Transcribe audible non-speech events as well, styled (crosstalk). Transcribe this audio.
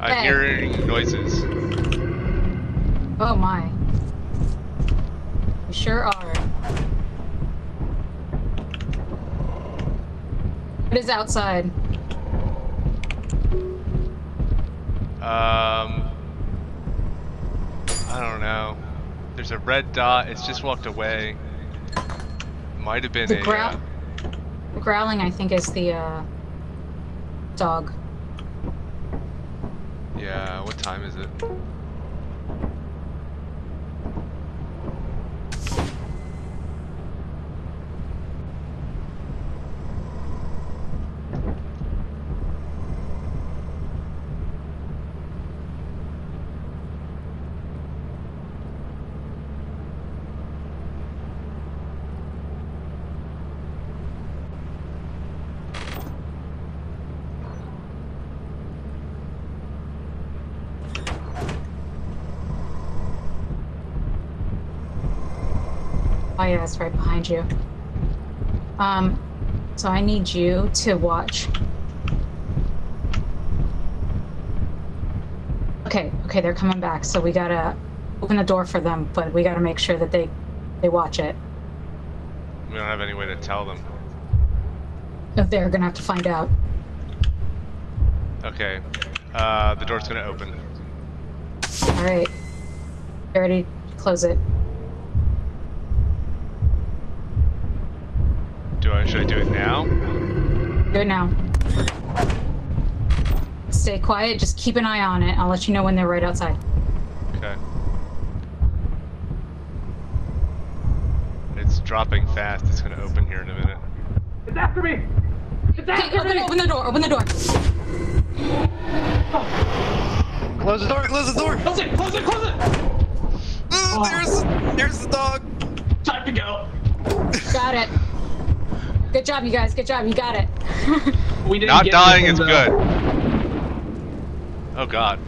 I'm Hey. hearing noises. Oh my. We sure are. What is outside? Um, I don't know. There's a red dot. It's just walked away. Might have been The a. growl- uh, The growling, I think, is the uh, dog. Yeah. What time is it? Oh yeah, it's right behind you. Um, so I need you to watch. Okay, okay, they're coming back. So we gotta open the door for them, but we gotta make sure that they they watch it. We don't have any way to tell them. If they're gonna have to find out. Okay. Uh, the door's gonna open. All right, ready? Close it. Do I? Should I do it now? Do it now. Stay quiet. Just keep an eye on it. I'll let you know when they're right outside. Okay. It's dropping fast. It's gonna open here in a minute. It's after me! It's Okay, after open, me! open the door. Open the door. Close the door, close the door! Close it! Close it! Close it! Uh, there's, there's the dog! Time to go. Got it. Good job, you guys. Good job. You got it. (laughs) We didn't Not get dying is good. Oh god.